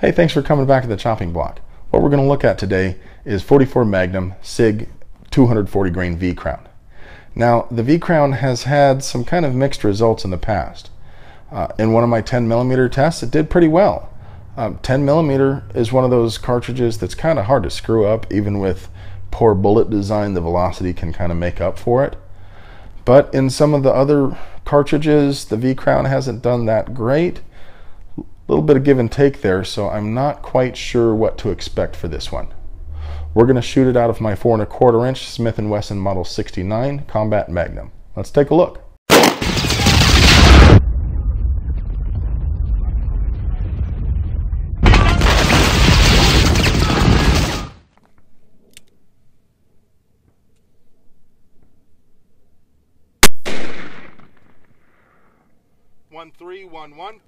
Hey, thanks for coming back to the chopping block. What we're going to look at today is 44 Magnum SIG 240 grain V Crown. Now, the V Crown has had some kind of mixed results in the past. Uh, in one of my 10 millimeter tests, it did pretty well. Um, 10 millimeter is one of those cartridges that's kind of hard to screw up, even with poor bullet design, the velocity can kind of make up for it. But in some of the other cartridges, the V Crown hasn't done that great. Bit of give and take there, so I'm not quite sure what to expect for this one. We're going to shoot it out of my four and a quarter inch Smith & Wesson Model 69 Combat Magnum. Let's take a look. One three one one.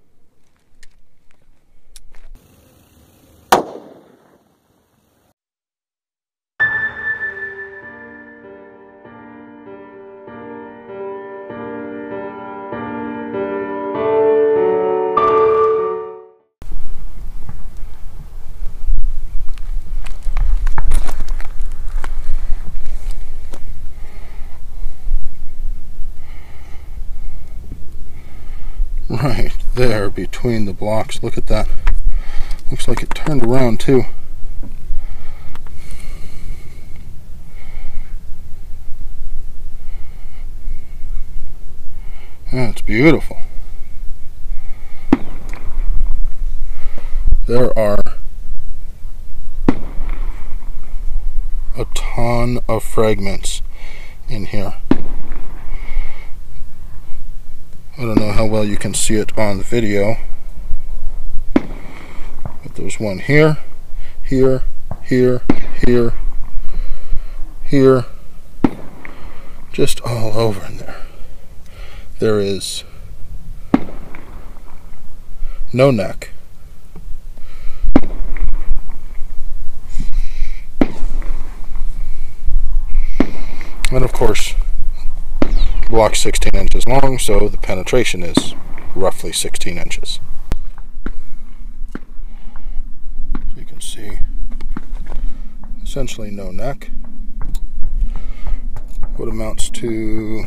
Right there between the blocks. Look at that. Looks like it turned around too. That's beautiful. There are a ton of fragments in here. I don't know how well you can see it on the video. But there's one here, here, here, here, here, just all over in there. There is no neck. And of course, block 16 inches long, so the penetration is roughly 16 inches. So you can see essentially no neck. What amounts to,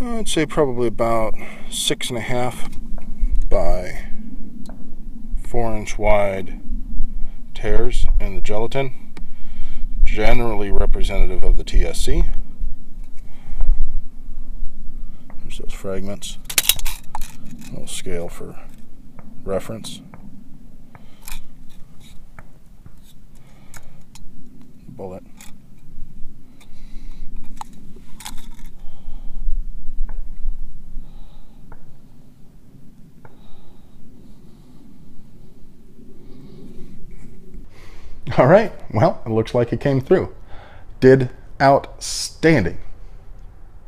I'd say probably about six and a half by four inch wide tears in the gelatin, generally representative of the TSC. There's those fragments. Little scale for reference. Bullet. All right, well, it looks like it came through. Did outstanding.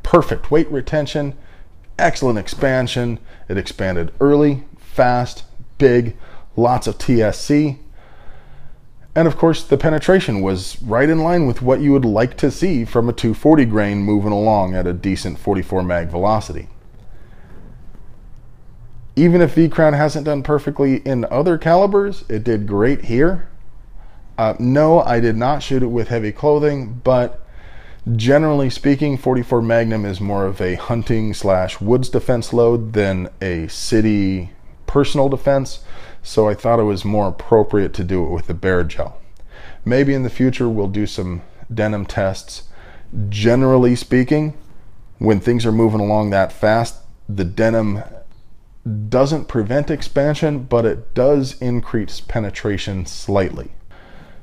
Perfect weight retention, excellent expansion. It expanded early, fast, big, lots of TSC. And of course, the penetration was right in line with what you would like to see from a 240 grain moving along at a decent 44 mag velocity. Even if V Crown hasn't done perfectly in other calibers, it did great here. Uh, no, I did not shoot it with heavy clothing, but generally speaking, 44 Magnum is more of a hunting slash woods defense load than a city personal defense. So I thought it was more appropriate to do it with the bare gel. Maybe in the future we'll do some denim tests. Generally speaking, when things are moving along that fast, the denim doesn't prevent expansion, but it does increase penetration slightly.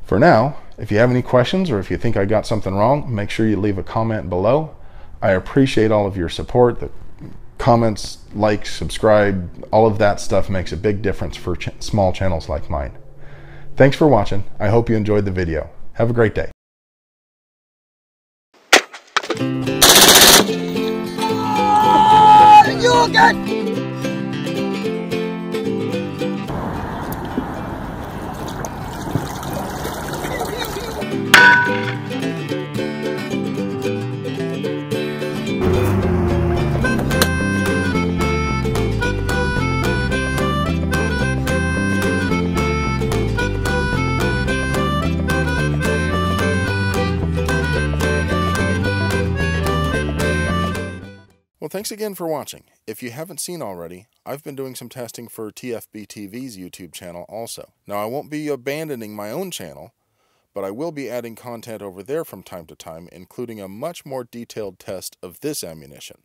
For now, if you have any questions or if you think I got something wrong, make sure you leave a comment below. I appreciate all of your support. The comments, likes, subscribe, all of that stuff makes a big difference for ch small channels like mine. Thanks for watching. I hope you enjoyed the video. Have a great day. Ah, you got thanks again for watching. If you haven't seen already, I've been doing some testing for TFB TV's YouTube channel also. Now, I won't be abandoning my own channel, but I will be adding content over there from time to time, including a much more detailed test of this ammunition.